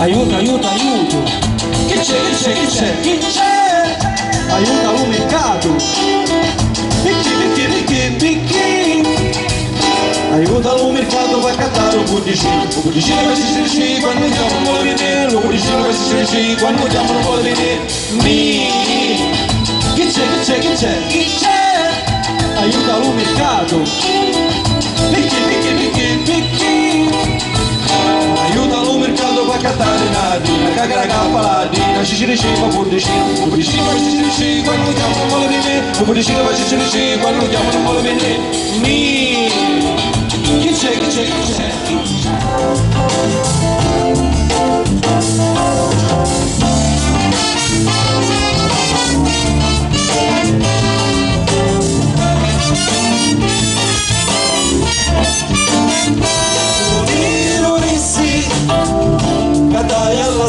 Aiuto, aiuto, aiuto. Che c'è, che c'è, che c'è, che c'è? Aiuta lo mercato. Picchi, picchi, picchi, picchi. Aiuta lo mercato per cattare un budicino. Un budicino per si sci quando andiamo non vuole vedere. Un budicino per si sci quando andiamo non vuole vedere. Mi. Che c'è, che c'è, che c'è, che c'è? Aiuta lo mercato. garaga paladina Shishiri shiva buddhishina Buddhishina shishiri shiva Nujamana molabine Buddhishina shishiri shiva Nujamana molabine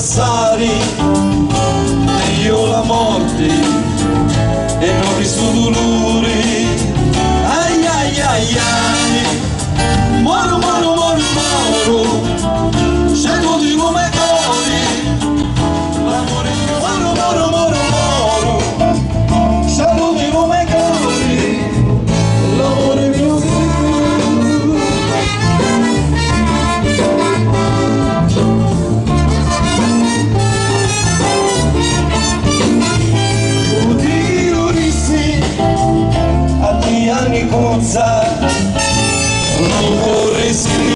sorry rosa, não por escrito.